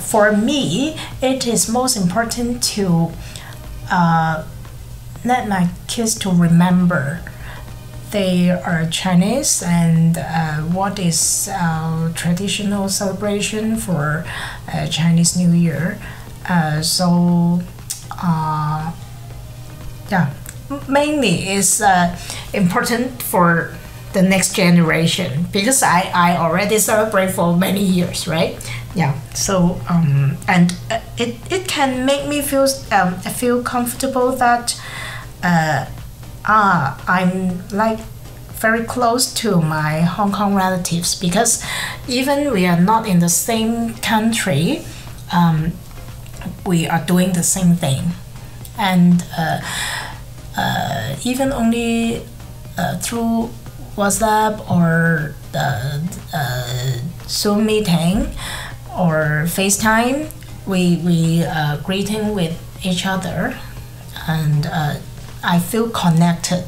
for me, it is most important to uh, let my kids to remember they are Chinese and uh, what is our traditional celebration for uh, Chinese New Year. Uh, so, uh, yeah, mainly is uh, important for the next generation because I, I already celebrate for many years, right? Yeah. So um, and uh, it, it can make me feel um, feel comfortable that uh, ah I'm like very close to my Hong Kong relatives because even we are not in the same country, um, we are doing the same thing, and uh, uh, even only uh, through WhatsApp or the uh, Zoom meeting or FaceTime, we we uh, greeting with each other, and uh, I feel connected